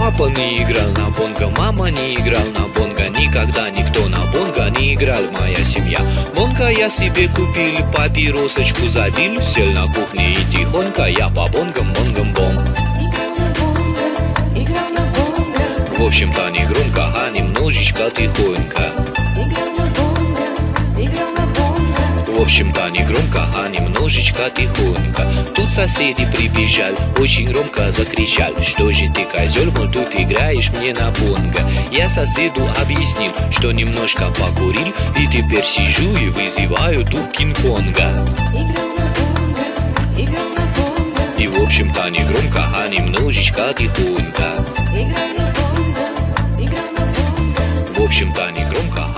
Папа не играл на бонго, мама не играл на бонго Никогда никто на бонго не играл, моя семья. Бонго я себе купил, папиросочку забил Сел на кухне и тихонько я по бонгам, бонгам, бонг. В общем-то не громко, а немножечко тихонько общем-то не громко, а немножечко тихонько. Тут соседи прибежали, очень громко закричали. Что же ты, козел, мол, тут играешь мне на бонго? Я соседу объяснил, что немножко покурил И теперь сижу и вызываю тут Кинг-Конга. И в общем-то не громко, а немножечко тихонько. В общем-то не громко,